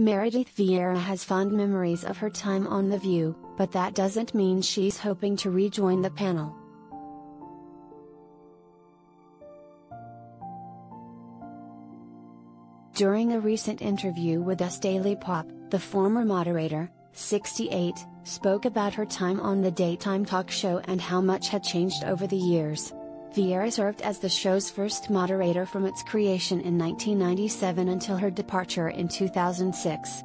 Meredith Vieira has fond memories of her time on The View, but that doesn't mean she's hoping to rejoin the panel. During a recent interview with E's Daily Pop, the former moderator, 68, spoke about her time on the daytime talk show and how much had changed over the years. Vieira served as the show's first moderator from its creation in 1997 until her departure in 2006.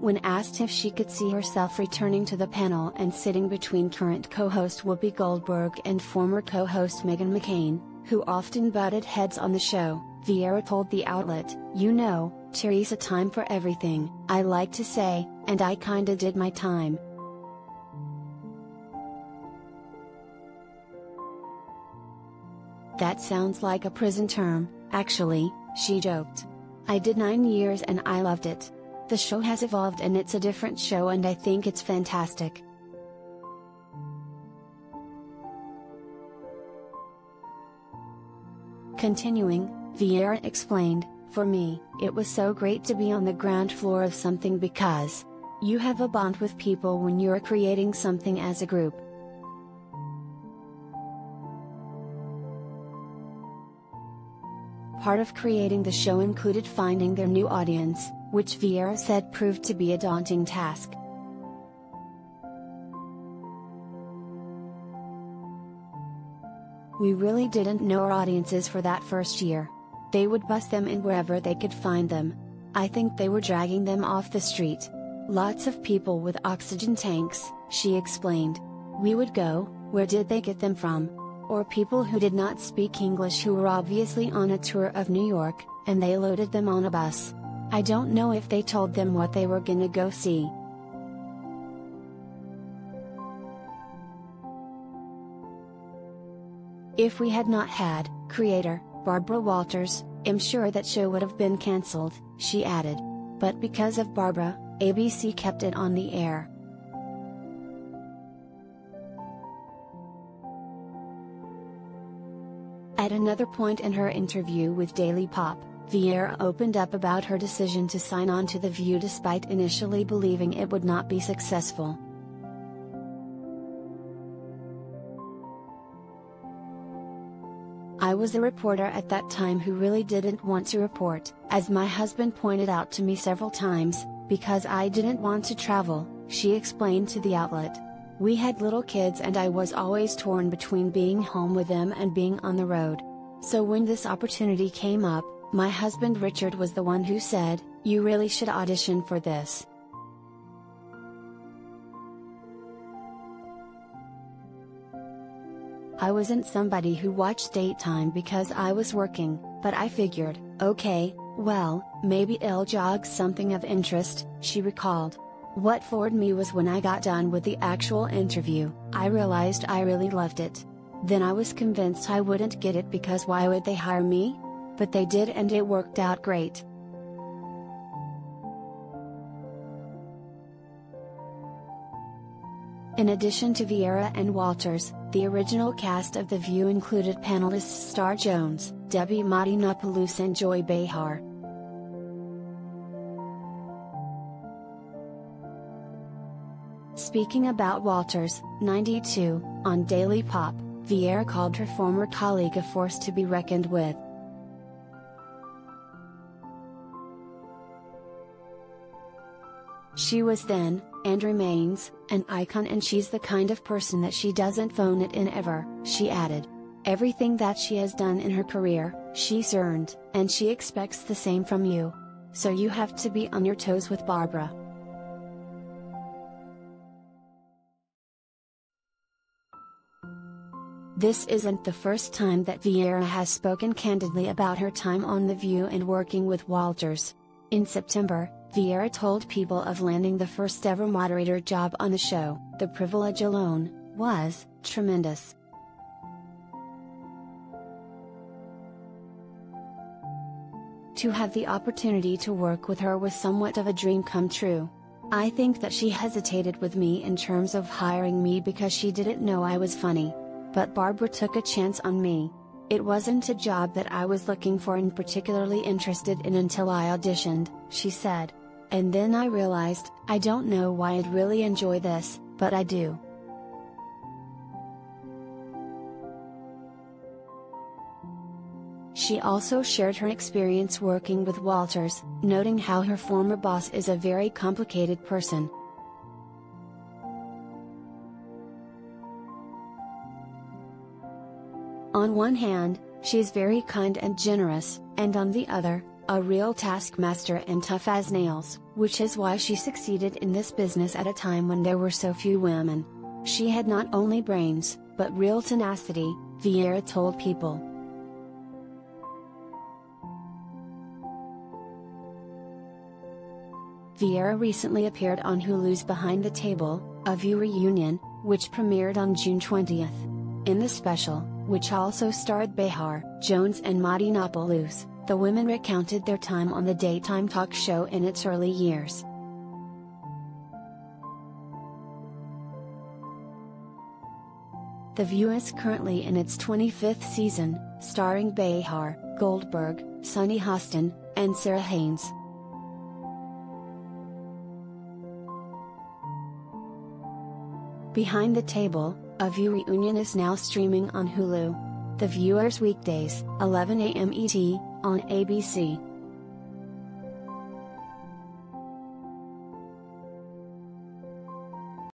When asked if she could see herself returning to the panel and sitting between current co-host Whoopi Goldberg and former co-host Meghan McCain, who often butted heads on the show, Vieira told the outlet, You know, Teresa time for everything, I like to say, and I kinda did my time. That sounds like a prison term, actually, she joked. I did nine years and I loved it. The show has evolved and it's a different show and I think it's fantastic. Continuing, Vieira explained, For me, it was so great to be on the ground floor of something because you have a bond with people when you're creating something as a group. Part of creating the show included finding their new audience, which Vieira said proved to be a daunting task. We really didn't know our audiences for that first year. They would bust them in wherever they could find them. I think they were dragging them off the street. Lots of people with oxygen tanks, she explained. We would go, where did they get them from? Or people who did not speak English who were obviously on a tour of New York, and they loaded them on a bus. I don't know if they told them what they were gonna go see. If we had not had, creator, Barbara Walters, I'm sure that show would have been cancelled, she added. But because of Barbara, ABC kept it on the air. At another point in her interview with Daily Pop, Vieira opened up about her decision to sign on to The View despite initially believing it would not be successful. I was a reporter at that time who really didn't want to report, as my husband pointed out to me several times, because I didn't want to travel, she explained to the outlet. We had little kids and I was always torn between being home with them and being on the road. So when this opportunity came up, my husband Richard was the one who said, You really should audition for this. I wasn't somebody who watched daytime because I was working, but I figured, okay, well, maybe it'll jog something of interest, she recalled. What floored me was when I got done with the actual interview, I realized I really loved it. Then I was convinced I wouldn't get it because why would they hire me? but they did and it worked out great. In addition to Vieira and Walters, the original cast of The View included panelists Star Jones, Debbie Matenopoulos and Joy Behar. Speaking about Walters, 92, on Daily Pop, Vieira called her former colleague a force to be reckoned with. She was then, and remains, an icon and she's the kind of person that she doesn't phone it in ever, she added. Everything that she has done in her career, she's earned, and she expects the same from you. So you have to be on your toes with Barbara. This isn't the first time that Vieira has spoken candidly about her time on The View and working with Walters. In September, Vieira told people of landing the first ever moderator job on the show, the privilege alone, was, tremendous. To have the opportunity to work with her was somewhat of a dream come true. I think that she hesitated with me in terms of hiring me because she didn't know I was funny. But Barbara took a chance on me. It wasn't a job that I was looking for and particularly interested in until I auditioned, she said. And then I realized, I don't know why I'd really enjoy this, but I do. She also shared her experience working with Walters, noting how her former boss is a very complicated person. On one hand, she's very kind and generous, and on the other, a real taskmaster and tough as nails, which is why she succeeded in this business at a time when there were so few women. She had not only brains, but real tenacity, Vieira told People. Vieira recently appeared on Hulu's Behind the Table, a View reunion, which premiered on June 20th. In the special, which also starred Behar, Jones and Matenopoulos, the women recounted their time on the daytime talk show in its early years. The View is currently in its 25th season, starring Behar, Goldberg, Sunny Hostin, and Sara Haines. Behind the Table, a View reunion is now streaming on Hulu. The Viewers weekdays, 11 a.m. ET, on ABC.